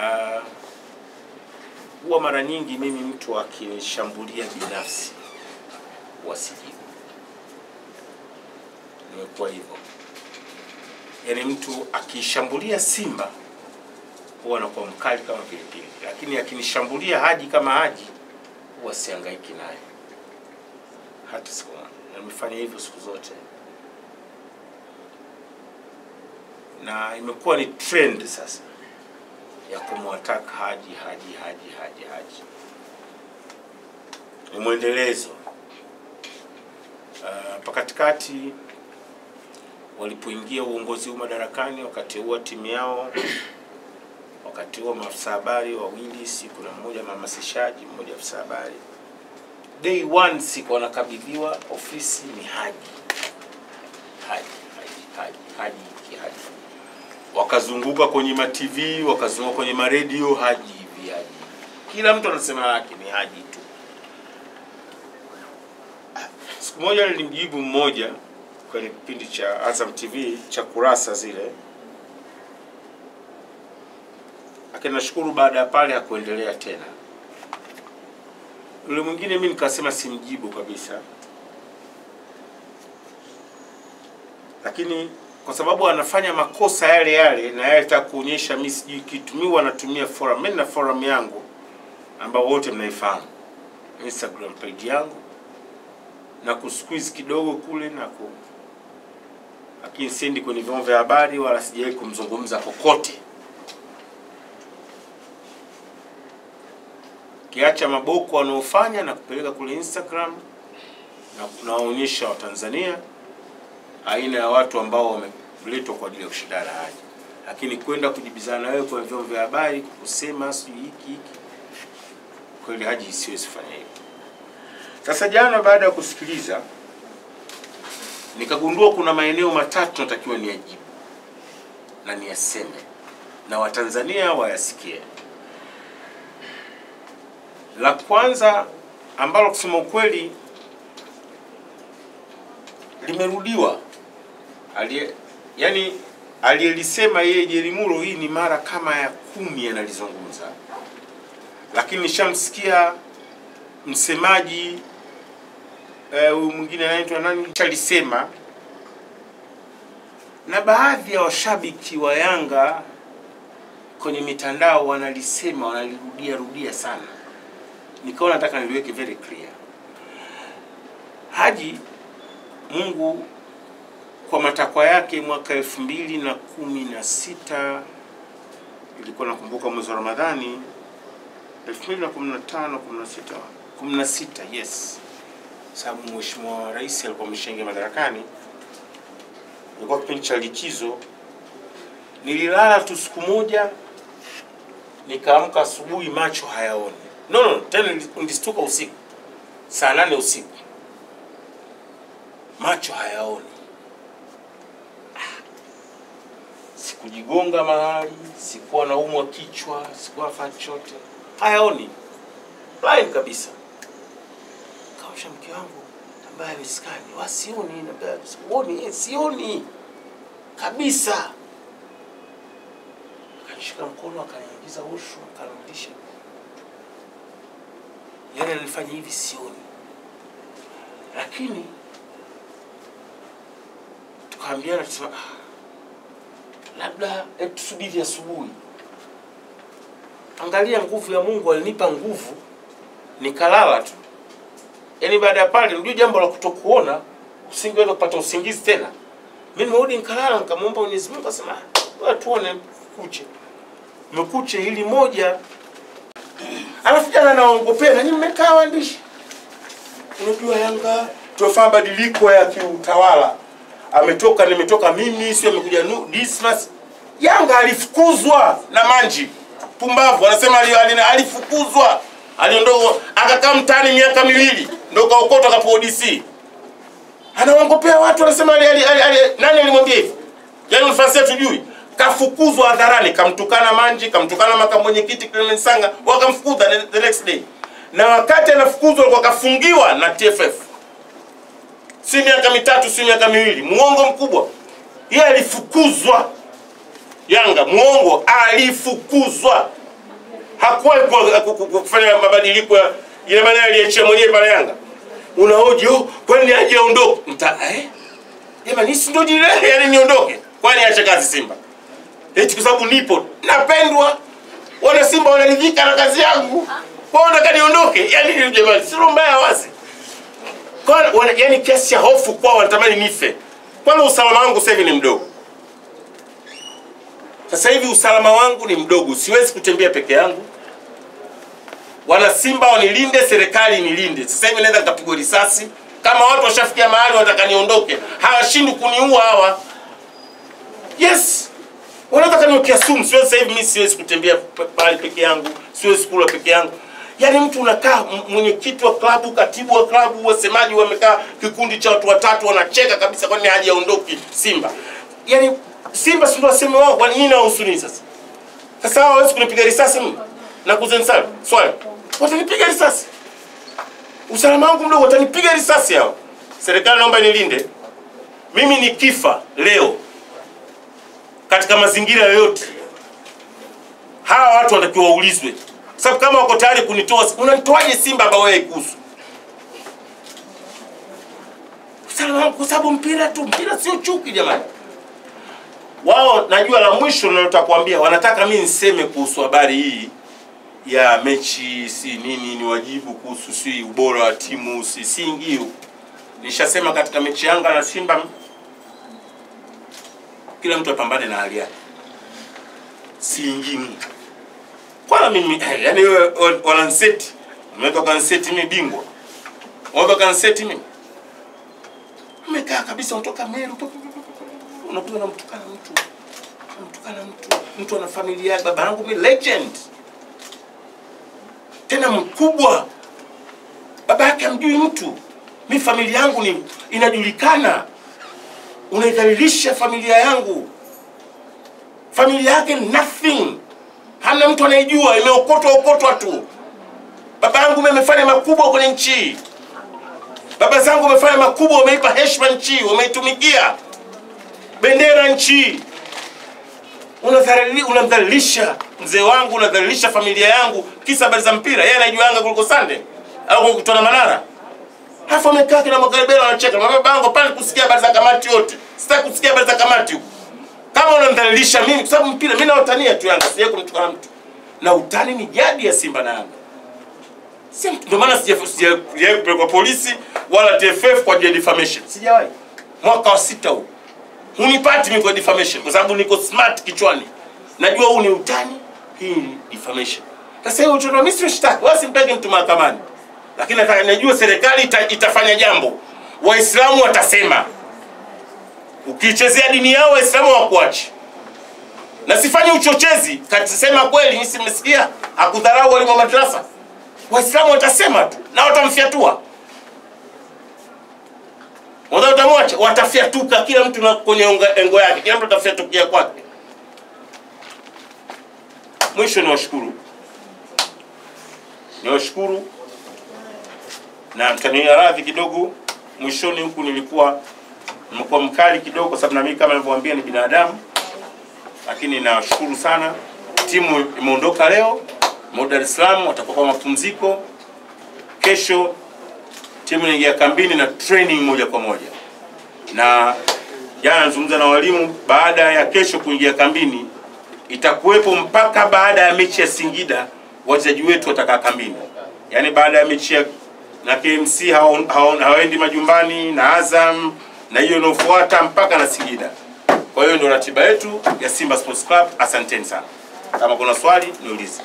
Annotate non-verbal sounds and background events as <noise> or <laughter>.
Ah, huwa mara nyingi mimi mtu akinishambulia binafsi wasijibu, sijibu. Nimekuwa hivyo, yaani mtu akishambulia Simba huwa anakuwa mkali kama pilipili, lakini akinishambulia Haji kama Haji huwa sihangaiki naye. Hata siku moja, nimefanya hivyo siku zote, na imekuwa ni trend sasa ya kumwataka Haji Haji Haji Haji Haji, ni mwendelezo. Uh, katikati walipoingia uongozi huu madarakani, wakateua timu yao, wakateua maafisa habari wawili, siku na mmoja mhamasishaji, mmoja afisa habari. Day one siku wanakabidhiwa ofisi ni Haji Haji Haji Haji Haji Haji wakazunguka kwenye matv wakazunguka kwenye maredio Haji hivi Haji, kila mtu anasema yake ni Haji tu. Siku moja nilimjibu mmoja kwenye kipindi cha Azam TV cha kurasa zile, lakini nashukuru baada ya pale hakuendelea tena. Yule mwingine mi nikasema simjibu kabisa, lakini kwa sababu anafanya makosa yale yale na yeye anataka kuonyesha mimi sijui kitu, mimi wanatumia forum. Mimi na forum yangu ambao wote mnaifahamu, Instagram page yangu. Na kusqueeze kidogo kule na ku lakini siendi kwenye vyombo vya habari wala sijawahi kumzungumza kokote, kiacha maboko wanaofanya na kupeleka kule Instagram na kunaonyesha Watanzania aina ya watu ambao wameletwa kwa ajili ya kushindana haja, lakini kwenda kujibizana na wewe kwa vyombo vya habari kusema sijui hiki hiki, kweli Haji siwezi kufanya hivyo. Sasa jana baada ya kusikiliza nikagundua kuna maeneo matatu natakiwa niyajibu na niyaseme na Watanzania wayasikie. La kwanza ambalo kusema ukweli limerudiwa alie, yani aliyelisema yeye Jerimulo, hii ni mara kama ya kumi analizungumza, lakini nishamsikia msemaji huyu e, mwingine anaitwa nani chalisema, na baadhi ya washabiki wa Yanga kwenye mitandao wanalisema, wanalirudia rudia sana. Nikaona nataka niliweke very clear. Haji Mungu kwa matakwa yake mwaka elfu mbili na kumi na sita ilikuwa nakumbuka mwezi wa Ramadhani elfu mbili na kumi na tano kumi na sita kumi na sita yes sababu mheshimiwa rais alikuwa ameshaingia madarakani, ilikuwa kipindi cha likizo. Nililala tu siku moja, nikaamka asubuhi macho hayaoni. No, no, tena nilistuka usiku saa nane usiku, macho hayaoni. Sikujigonga mahali, sikuwa naumwa kichwa, sikuwa nafanya chochote, hayaoni, blind kabisa. Kaosha mke wangu ambaye wasioni wasioni sioni, eh, sioni. Kabisa. Akanishika mkono akaniingiza ushu akanirudisha, yani alifanya hivi sioni, lakini tukaambiana tusema ah, labda tusubiri asubuhi. Angalia nguvu ya Mungu, alinipa nguvu nikalala tu yaani baada ya pale, unajua jambo la kutokuona usingeweza kupata usingizi tena. Mimi nimerudi nikalala, nikamwomba Mwenyezi Mungu, asema wewe, tuone kuche mekuche hili moja, alafu jana naongopea na nyinyi mmekaa waandishi, unajua Yanga tuwafanya badiliko ya kiutawala, ametoka nimetoka mimi, sio amekuja Dismas. Yanga alifukuzwa na Manji, pumbavu, anasema alifukuzwa aliondoka akakaa mtaani miaka miwili ndio kaokota kapo ODC. Anawaongopea watu anasema ali, ali, ali, ali, nani alimwambia hivi? Yaani nafasi tujui. Kafukuzwa hadharani, kamtukana Manji, kamtukana makamu mwenyekiti Clement Sanga, wakamfukuza the, the next day. Na wakati anafukuzwa alikuwa kafungiwa na TFF. Si miaka mitatu, si miaka miwili. Muongo mkubwa. Yeye alifukuzwa. Yanga mwongo, alifukuzwa hakuwahi kuwa- ku- ku- ku- kufanya mabadiliko ya maana aliachia mwenyewe pale Yanga. Unahoji oh, kwani aje aondoke? Mta eh? Jamani, si ndio jile <laughs> yani niondoke? Kwani acha kazi Simba? Eti kwa sababu nipo napendwa, wana Simba wanaridhika na kazi yangu, kwao nataka niondoke? Yani jamani, si mbaya wazi kwa wana, yani kiasi cha hofu kwao, wanatamani nife. Kwani usalama wangu sasa hivi ni mdogo. Sasa hivi usalama wangu ni mdogo, siwezi kutembea peke yangu. Wana Simba wanilinde, serikali nilinde. Sasa hivi naweza nikapigwa risasi kama watu washafikia mahali wanataka niondoke, hawashindi kuniua hawa. Yes, wanataka niwekea sumu. Siwezi sasa hivi, mimi siwezi kutembea pale peke yangu, siwezi kula peke yangu. Yaani mtu unakaa mwenyekiti wa klabu, katibu wa klabu, wasemaji wamekaa kikundi cha watu watatu wanacheka kabisa, kwani haja aondoki Simba. Yaani Simba si waseme wao, kwa nini nahusu nini sasa? Sasa hao hawezi kunipiga risasi mimi na kuzeni sana swali, watanipiga risasi. Usalama wangu mdogo, watanipiga risasi hao. Serikali naomba nilinde mimi, nikifa leo katika mazingira yoyote, hawa watu wanatakiwa waulizwe, sababu kama wako tayari kunitoa, unanitoaje Simba ambao wewe kuhusu? Kwa sababu mpira tu, mpira sio chuki jamani. Wao najua la mwisho ninalotaka kuambia, wanataka mi niseme kuhusu habari hii ya mechi si nini, ni wajibu kuhusu si ubora wa timu si singi. Nishasema katika mechi Yanga na Simba, kila mtu apambane na hali yake, siingii kwana mimi yani, wewe wan- wananseti umeweka kanseti mimi bingwa, waweka kanseti mimi. Mmekaa kabisa, utoka Meru unakuta unamtukana mtu unamtukana mtu, mtu ana familia yake. Baba yangu mimi legend. Tena mkubwa, baba yake amjui mtu, mi familia yangu ni inajulikana. Unaidhalilisha familia yangu, familia yake nothing, hamna mtu anayejua, imeokotwa okotwa tu. Baba yangu mimi amefanya makubwa kwenye nchi. Baba zangu wamefanya makubwa, wameipa heshima nchi, wameitumikia bendera nchi. Unadhalilisha mzee wangu, unadhalilisha familia yangu, kisa habari za mpira. Yeye anaijua Yanga kuliko Sande au kukutana Manara, halafu amekaa kina Mwakalebela anacheka. Mama bango pale kusikia habari za kamati yote, sitaki kusikia habari za kamati huko. Kama unamdhalilisha mimi, kwa sababu mpira mimi nautania tu Yanga, sije kumtukana mtu, na utani ni jadi ya Simba na Yanga. Ndio maana sija- sija- sijawahi kupelekwa polisi wala TFF kwa defamation, sijawahi. Mwaka wa sita huu hunipati mimi kwa defamation, kwa sababu niko smart kichwani, najua huu ni utani, hii ni defamation. Sasa hiyo utoto mimi sitaki, wala simpeleke mtu mahakamani, lakini nataka najua serikali ita, itafanya jambo, Waislamu watasema. ukichezea dini yao Waislamu wakuachi na sifanye uchochezi, katisema kweli, mimi simesikia akudharau walimu wa madrasa Waislamu watasema tu na watamfyatua. Wanda utamwacha, watafyatuka kila mtu na kwenye engo yake, kila mtu atafyatukia kwake. Mwisho ni washukuru, ni washukuru na mtania radhi kidogo. Mwishoni huku nilikuwa nimekuwa mkali kidogo, kwa sababu na mimi kama nilivyowaambia ni binadamu, lakini nashukuru sana. Timu imeondoka leo Dar es Salaam, watakuwa kwa mapumziko. Kesho timu inaingia kambini na training moja kwa moja, na jana nzungumza na walimu, baada ya kesho kuingia kambini itakuwepo mpaka baada ya mechi ya Singida, wachezaji wetu watakaa kambini, yaani baada ya mechi ya na KMC hawaendi majumbani na Azam na hiyo inayofuata mpaka na Singida. Kwa hiyo ndio ratiba yetu ya Simba Sports Club. Asanteni sana. Kama kuna swali niulize.